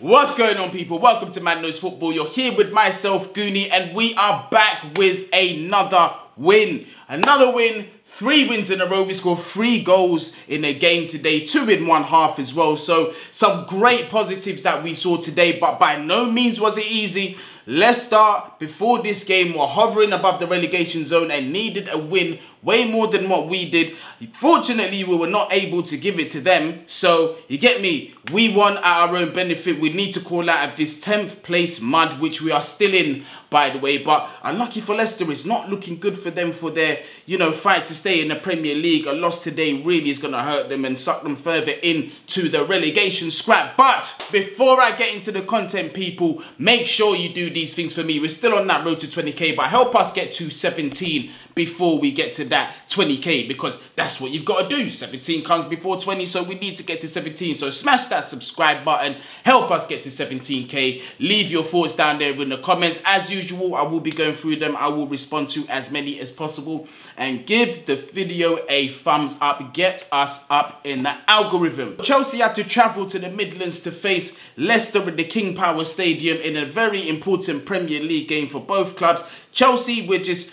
What's going on people? Welcome to Man Knows Football. You're here with myself, Guni, and we are back with another win. Another win, three wins in a row. We scored three goals in a game today, two in one half as well. So some great positives that we saw today, but by no means was it easy. Leicester, before this game, were hovering above the relegation zone and needed a win way more than what we did. Fortunately, we were not able to give it to them. So, you get me? We won at our own benefit. We need to call out of this 10th place mud, which we are still in, by the way. But unlucky for Leicester, it's not looking good for them for their, you know, fight to stay in the Premier League. A loss today really is going to hurt them and suck them further into the relegation scrap. But before I get into the content, people, make sure you do these things for me. We're still on that road to 20k, but help us get to 17 before we get to that 20k because that's what you've got to do. 17 comes before 20, so we need to get to 17. So smash that subscribe button, help us get to 17k. Leave your thoughts down there in the comments. As usual, I will be going through them. I will respond to as many as possible and give the video a thumbs up. Get us up in the algorithm. Chelsea had to travel to the Midlands to face Leicester at the King Power Stadium in a very important Premier League game for both clubs. Chelsea, we're just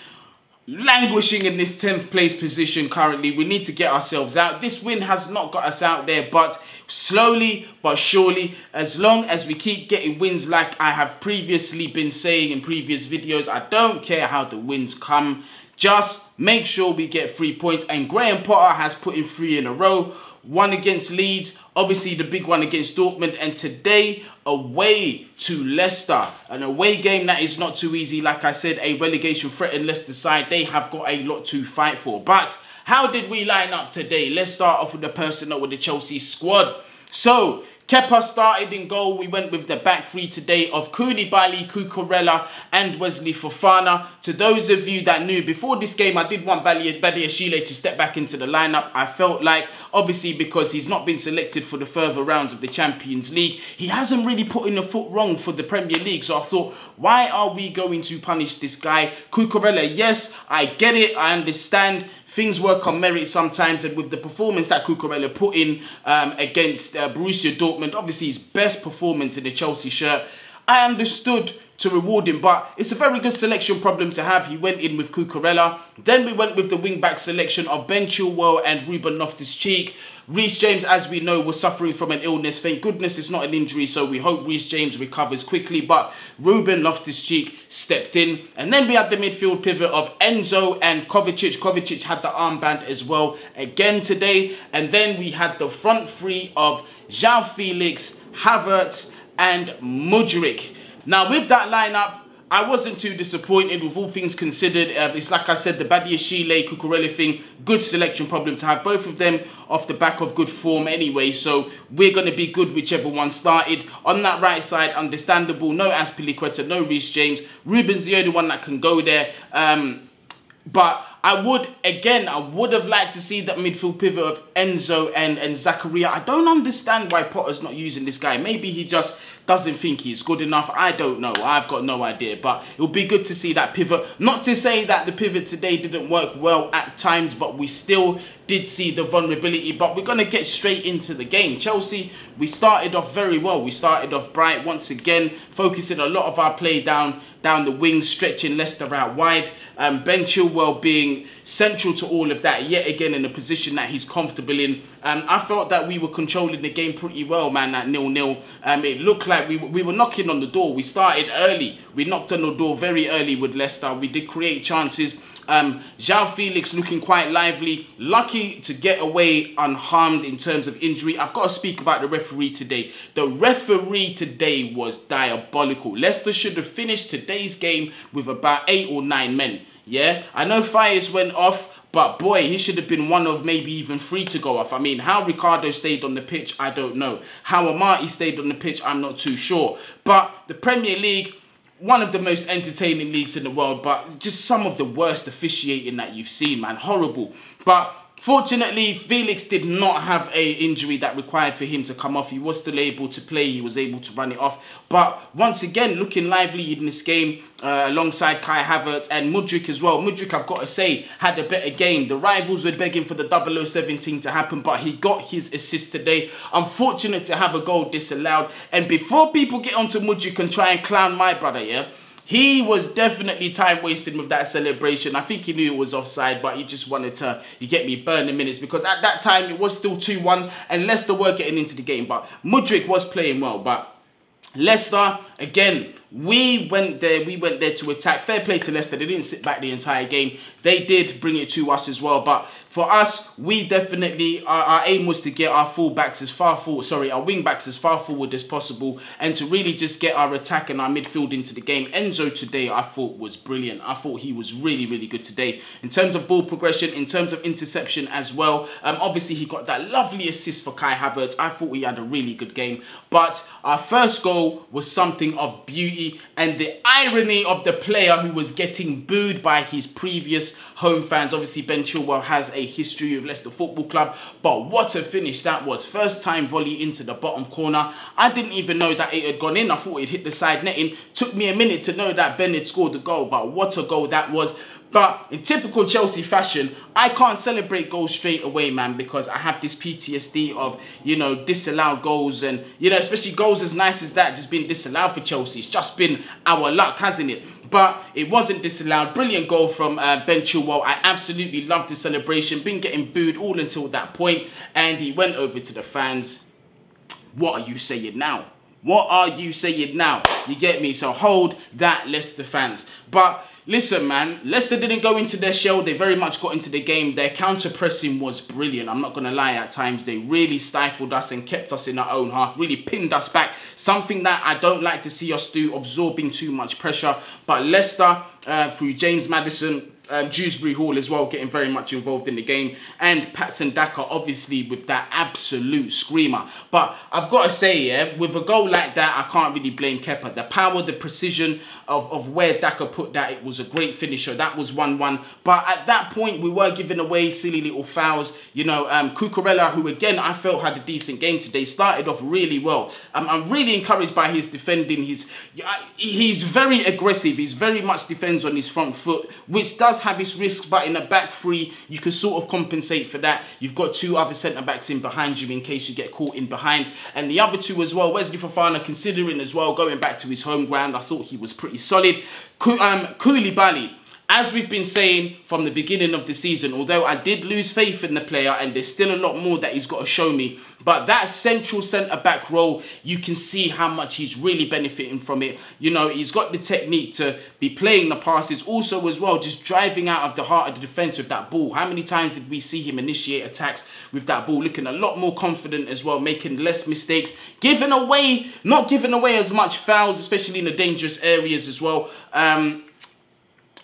languishing in this 10th place position currently. We need to get ourselves out. This win has not got us out there, but slowly but surely, as long as we keep getting wins like I have previously been saying in previous videos, I don't care how the wins come. Just make sure we get three points. And Graham Potter has put in three in a row one against Leeds, obviously the big one against Dortmund, and today away to Leicester. An away game that is not too easy. Like I said, a relegation threat threatened Leicester side. They have got a lot to fight for. But how did we line up today? Let's start off with the personnel with the Chelsea squad. So, Kepa started in goal. We went with the back three today of Koulibaly, Cucurella and Wesley Fofana. To those of you that knew, before this game, I did want Badiashile to step back into the lineup. I felt like, obviously, because he's not been selected for the further rounds of the Champions League, he hasn't really put in a foot wrong for the Premier League. So I thought, why are we going to punish this guy? Cucurella, yes, I get it. I understand things work on merit sometimes, and with the performance that Cucurella put in um, against uh, Borussia Dortmund, obviously his best performance in the Chelsea shirt, I understood to reward him, but it's a very good selection problem to have. He went in with Cucurella. Then we went with the wing-back selection of Ben Chilwell and Ruben Loftus-Cheek. Reece James, as we know, was suffering from an illness. Thank goodness it's not an injury, so we hope Reece James recovers quickly. But Ruben Loftus-Cheek stepped in. And then we had the midfield pivot of Enzo and Kovacic. Kovacic had the armband as well again today. And then we had the front three of João Felix, Havertz, and Mudryk. Now, with that lineup, I wasn't too disappointed with all things considered. Uh, it's like I said, the Badiashile, Cucurella thing, good selection problem to have. Both of them off the back of good form anyway. So we're going to be good whichever one started. On that right side, understandable. No Azpilicueta, no Reece James. Ruben's the only one that can go there. Um, but I would, again, I would have liked to see that midfield pivot of Enzo and, and Zakaria. I don't understand why Potter's not using this guy. Maybe he just doesn't think he's good enough. I don't know. I've got no idea. But it would be good to see that pivot. Not to say that the pivot today didn't work well at times, but we still did see the vulnerability. But we're going to get straight into the game. Chelsea, we started off very well. We started off bright once again, focusing a lot of our play down down the wings, stretching Leicester out wide. Um, ben Chilwell being central to all of that, yet again in a position that he's comfortable in. Um, I felt that we were controlling the game pretty well, man, at nil-nil. Um, it looked like we, we were knocking on the door. We started early. We knocked on the door very early with Leicester. We did create chances. Um, João Felix looking quite lively. Lucky to get away unharmed in terms of injury. I've got to speak about the referee today. The referee today was diabolical. Leicester should have finished today's game with about eight or nine men. Yeah, I know fires went off, but boy, he should have been one of maybe even three to go off. I mean, how Ricardo stayed on the pitch, I don't know. How Amartey stayed on the pitch, I'm not too sure. But the Premier League one of the most entertaining leagues in the world, but just some of the worst officiating that you've seen, man. Horrible. But Fortunately, Felix did not have a injury that required for him to come off. He was still able to play. He was able to run it off. But once again, looking lively in this game uh, alongside Kai Havertz and Mudryk as well. Mudryk, I've got to say, had a better game. The rivals were begging for the 0017 to happen, but he got his assist today. Unfortunate to have a goal disallowed. And before people get onto Mudryk and try and clown my brother, yeah, he was definitely time wasting with that celebration. I think he knew it was offside, but he just wanted to, you get me, burn the minutes because at that time it was still 2-1 and Leicester were getting into the game. But Mudryk was playing well, but Leicester, again, we went there, we went there to attack. Fair play to Leicester. They didn't sit back the entire game. They did bring it to us as well. But for us, we definitely, our, our aim was to get our full backs as far forward, sorry, our wing backs as far forward as possible and to really just get our attack and our midfield into the game. Enzo today, I thought was brilliant. I thought he was really, really good today. In terms of ball progression, in terms of interception as well. Um, obviously, he got that lovely assist for Kai Havertz. I thought he had a really good game. But our first goal was something of beauty and the irony of the player who was getting booed by his previous home fans. Obviously, Ben Chilwell has a history with Leicester Football Club, but what a finish that was. First time volley into the bottom corner. I didn't even know that it had gone in. I thought it hit the side netting. Took me a minute to know that Ben had scored the goal, but what a goal that was. But in typical Chelsea fashion, I can't celebrate goals straight away, man, because I have this PTSD of, you know, disallowed goals and, you know, especially goals as nice as that just being disallowed for Chelsea. It's just been our luck, hasn't it? But it wasn't disallowed. Brilliant goal from uh, Ben Chilwell. I absolutely loved the celebration. Been getting booed all until that point. And he went over to the fans. What are you saying now? What are you saying now? You get me? So hold that, Leicester fans. But Listen, man, Leicester didn't go into their shell. They very much got into the game. Their counter pressing was brilliant. I'm not going to lie at times. They really stifled us and kept us in our own half, really pinned us back. Something that I don't like to see us do, absorbing too much pressure. But Leicester, uh, through James Maddison, um, Dewsbury Hall as well getting very much involved in the game and Patson Daka obviously with that absolute screamer but I've got to say yeah with a goal like that I can't really blame Kepa the power the precision of, of where Daka put that it was a great finisher. That was 1-1 but at that point we were giving away silly little fouls. You know um, Cucurella who again I felt had a decent game today started off really well. Um, I'm really encouraged by his defending. He's he's very aggressive. He's very much defends on his front foot which does have its risks, but in a back three, you can sort of compensate for that. You've got two other centre backs in behind you in case you get caught in behind. And the other two as well, Wesley Fofana considering as well, going back to his home ground, I thought he was pretty solid. Um, Koulibaly, as we've been saying from the beginning of the season, although I did lose faith in the player and there's still a lot more that he's got to show me, but that central centre-back role, you can see how much he's really benefiting from it. You know, he's got the technique to be playing the passes. Also as well, just driving out of the heart of the defence with that ball. How many times did we see him initiate attacks with that ball? Looking a lot more confident as well, making less mistakes. Giving away, not giving away as much fouls, especially in the dangerous areas as well. Um,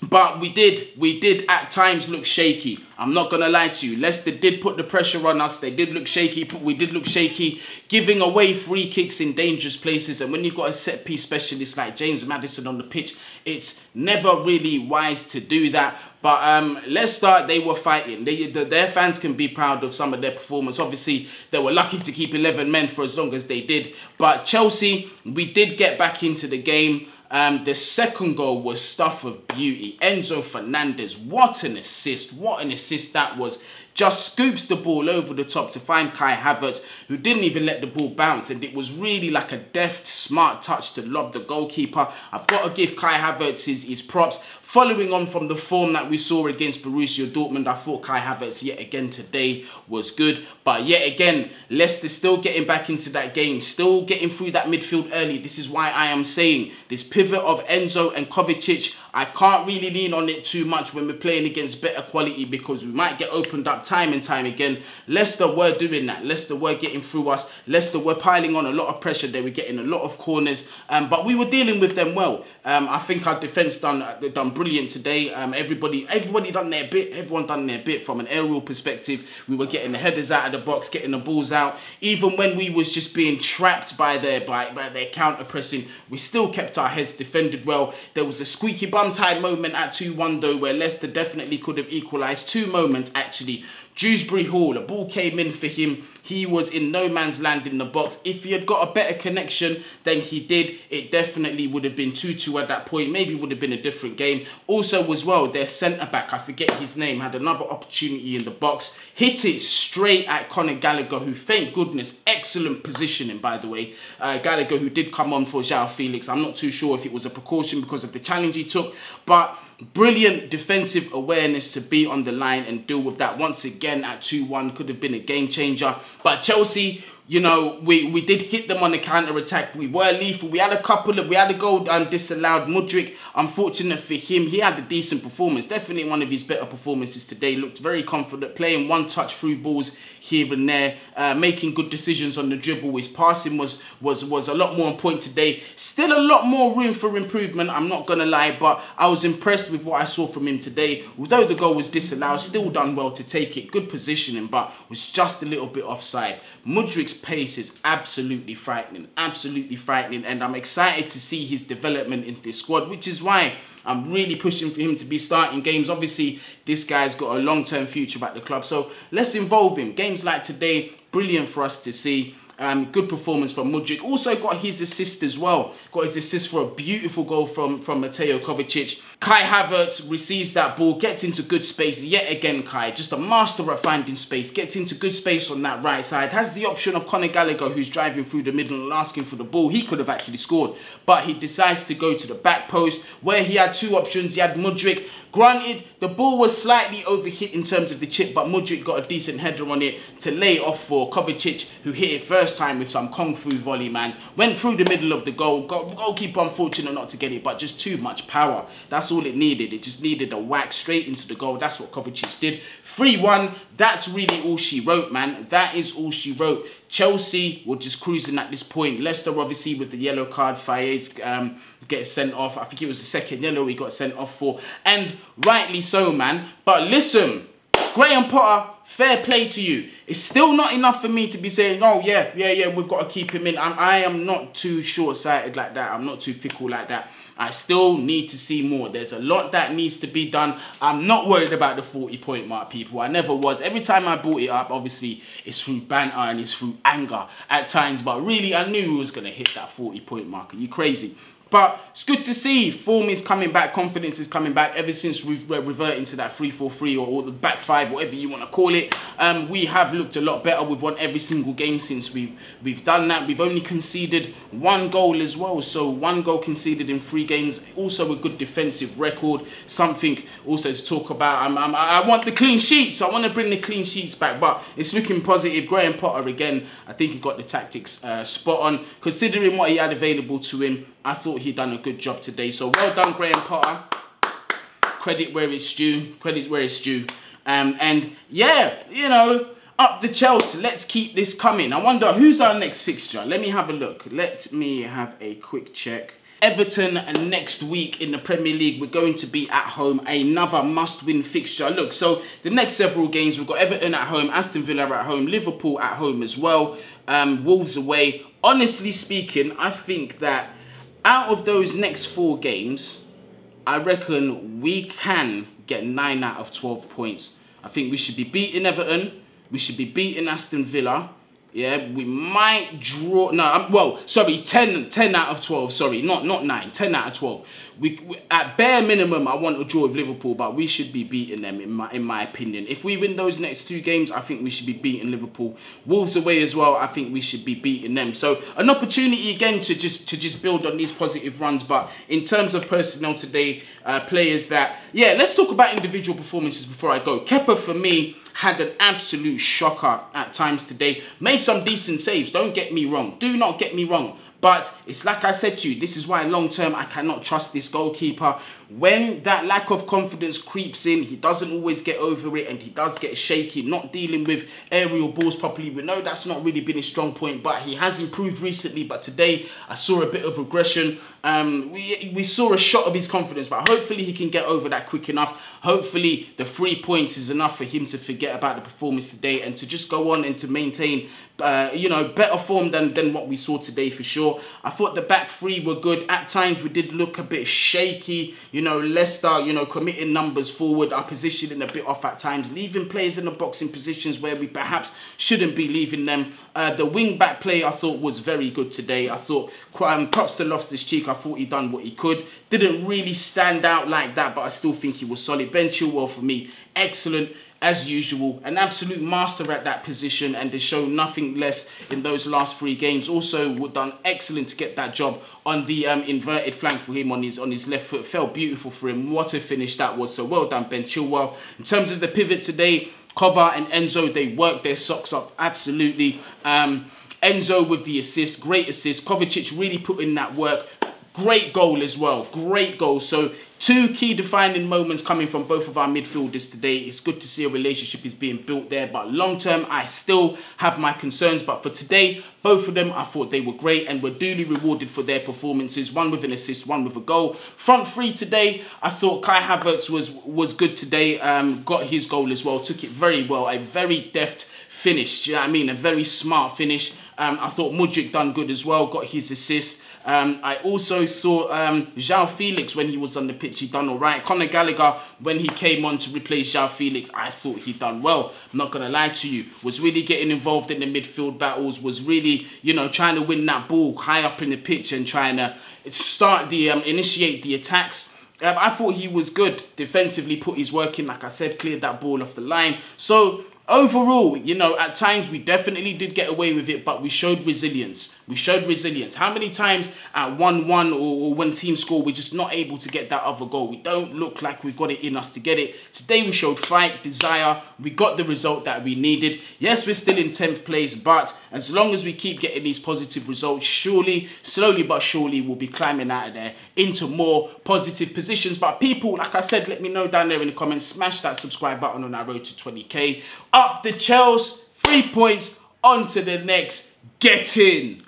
but we did, we did at times look shaky. I'm not going to lie to you. Leicester did put the pressure on us. They did look shaky. We did look shaky, giving away free kicks in dangerous places. And when you've got a set piece specialist like James Maddison on the pitch, it's never really wise to do that. But um, Leicester, they were fighting. They, the, their fans can be proud of some of their performance. Obviously, they were lucky to keep 11 men for as long as they did. But Chelsea, we did get back into the game. Um, the second goal was stuff of beauty. Enzo Fernandez, what an assist. What an assist that was just scoops the ball over the top to find Kai Havertz, who didn't even let the ball bounce. And it was really like a deft, smart touch to lob the goalkeeper. I've got to give Kai Havertz his, his props. Following on from the form that we saw against Borussia Dortmund, I thought Kai Havertz yet again today was good. But yet again, Leicester still getting back into that game, still getting through that midfield early. This is why I am saying this pivot of Enzo and Kovacic, I can't really lean on it too much when we're playing against better quality because we might get opened up time and time again. Leicester were doing that. Leicester were getting through us. Leicester were piling on a lot of pressure. They were getting a lot of corners, um, but we were dealing with them well. Um, I think our defence done uh, done brilliant today. Um, everybody everybody done their bit. Everyone done their bit from an aerial perspective. We were getting the headers out of the box, getting the balls out. Even when we was just being trapped by their by, by their counter pressing, we still kept our heads defended well. There was a squeaky bum time moment at 2-1 though where Leicester definitely could have equalised. Two moments actually Dewsbury Hall, a ball came in for him. He was in no man's land in the box. If he had got a better connection than he did, it definitely would have been 2-2 at that point. Maybe would have been a different game. Also as well, their centre-back, I forget his name, had another opportunity in the box. Hit it straight at Conor Gallagher, who, thank goodness, excellent positioning, by the way. Uh, Gallagher, who did come on for João Felix. I'm not too sure if it was a precaution because of the challenge he took, but brilliant defensive awareness to be on the line and deal with that. Once again at 2-1 could have been a game changer. But Chelsea you know, we, we did hit them on the counter attack. We were lethal. We had a couple of, we had a goal um, disallowed. Mudryk, unfortunate for him, he had a decent performance. Definitely one of his better performances today. Looked very confident, playing one touch through balls here and there, uh, making good decisions on the dribble. His passing was was was a lot more on point today. Still a lot more room for improvement. I'm not gonna lie, but I was impressed with what I saw from him today. Although the goal was disallowed, still done well to take it. Good positioning, but was just a little bit offside. Pace is absolutely frightening, absolutely frightening, and I'm excited to see his development in this squad, which is why I'm really pushing for him to be starting games. Obviously, this guy's got a long-term future at the club, so let's involve him. Games like today, brilliant for us to see. Um, good performance from Mudryk. Also got his assist as well. Got his assist for a beautiful goal from, from Mateo Kovacic. Kai Havertz receives that ball, gets into good space. Yet again, Kai, just a master at finding space. Gets into good space on that right side. Has the option of Conor Gallagher, who's driving through the middle and asking for the ball. He could have actually scored. But he decides to go to the back post, where he had two options. He had Mudryk Granted, the ball was slightly overhit in terms of the chip, but Mudryk got a decent header on it to lay off for Kovacic, who hit it first time with some kung fu volley, man. Went through the middle of the goal. Goalkeeper unfortunate not to get it, but just too much power. That's all it needed. It just needed a whack straight into the goal. That's what Kovacic did. 3-1. That's really all she wrote, man. That is all she wrote. Chelsea were just cruising at this point. Leicester, obviously, with the yellow card, Faes um, gets sent off. I think it was the second yellow he got sent off for. And rightly so, man. But listen, Graham Potter, fair play to you. It's still not enough for me to be saying, oh, yeah, yeah, yeah, we've got to keep him in. I'm, I am not too short-sighted like that. I'm not too fickle like that. I still need to see more. There's a lot that needs to be done. I'm not worried about the 40 point mark, people. I never was. Every time I brought it up, obviously, it's through banter and it's through anger at times. But really, I knew he was going to hit that 40 point mark. Are you crazy? But it's good to see form is coming back, confidence is coming back ever since we've reverted to that 3-4-3 or, the back five, whatever you want to call it. Um, we have looked a lot better. We've won every single game since we've, we've done that. We've only conceded one goal as well. So one goal conceded in three games. Also a good defensive record. Something also to talk about. I'm, I'm, i want the clean sheets. I want to bring the clean sheets back. But it's looking positive. Graham Potter again, I think he got the tactics uh, spot on. Considering what he had available to him, I thought he'd done a good job today. So well done, Graham Potter. Credit where it's due. Credit where it's due. Um, and yeah, you know, up the Chelsea. Let's keep this coming. I wonder who's our next fixture. Let me have a look. Let me have a quick check. Everton next week in the Premier League, we're going to be at home. Another must-win fixture. Look, so the next several games, we've got Everton at home, Aston Villa at home, Liverpool at home as well, um, Wolves away. Honestly speaking, I think that out of those next four games, I reckon we can get 9 out of 12 points. I think we should be beating Everton. We should be beating Aston Villa. Yeah, we might draw. No, I'm, well, sorry, 10, 10 out of 12. Sorry, not not 9, 10 out of 12. We, we, At bare minimum, I want a draw with Liverpool, but we should be beating them, in my, in my opinion. If we win those next two games, I think we should be beating Liverpool. Wolves away as well, I think we should be beating them. So, an opportunity again to just to just build on these positive runs. But in terms of personnel today, uh, players that... Yeah, let's talk about individual performances before I go. Kepa, for me had an absolute shocker at times today. Made some decent saves, don't get me wrong. Do not get me wrong. But it's like I said to you, this is why long term I cannot trust this goalkeeper. When that lack of confidence creeps in, he doesn't always get over it and he does get shaky, not dealing with aerial balls properly. We know that's not really been his strong point, but he has improved recently. But today I saw a bit of regression. Um, we, we saw a shot of his confidence, but hopefully he can get over that quick enough. Hopefully the three points is enough for him to forget about the performance today and to just go on and to maintain, uh, you know, better form than, than what we saw today for sure. I thought the back three were good. At times we did look a bit shaky. You know, Leicester, you know, committing numbers forward, our positioning a bit off at times, leaving players in the box in positions where we perhaps shouldn't be leaving them. Uh, the wing back play I thought was very good today. I thought um, props to Loftus Cheek. I thought he done what he could. Didn't really stand out like that, but I still think he was solid. Ben Chilwell for me, excellent as usual, an absolute master at that position and they show nothing less in those last three games. Also, done excellent to get that job on the um, inverted flank for him on his on his left foot. Felt beautiful for him. What a finish that was. So well done, Ben Chilwell. In terms of the pivot today, Cover and Enzo, they worked their socks up absolutely. Um, Enzo with the assist, great assist. Kovacic really put in that work. Great goal as well. Great goal. So two key defining moments coming from both of our midfielders today. It's good to see a relationship is being built there. But long term, I still have my concerns. But for today, both of them, I thought they were great and were duly rewarded for their performances. One with an assist, one with a goal. Front three today, I thought Kai Havertz was, was good today. Um, got his goal as well. Took it very well. A very deft finish. Do you know what I mean? A very smart finish. Um, I thought Mudryk done good as well, got his assist. Um, I also saw um, João Felix, when he was on the pitch, he done all right. Conor Gallagher, when he came on to replace João Felix, I thought he done well. I'm not going to lie to you. Was really getting involved in the midfield battles, was really, you know, trying to win that ball high up in the pitch and trying to start the, um, initiate the attacks. Um, I thought he was good defensively, put his work in, like I said, cleared that ball off the line. So overall, you know, at times we definitely did get away with it, but we showed resilience. We showed resilience. How many times at 1-1 or, or when team score, we're just not able to get that other goal? We don't look like we've got it in us to get it. Today we showed fight, desire. We got the result that we needed. Yes, we're still in 10th place, but as long as we keep getting these positive results, surely, slowly but surely, we'll be climbing out of there into more positive positions. But people, like I said, let me know down there in the comments. Smash that subscribe button on our road to 20k. Up the Chels, three points, on to the next. Get in.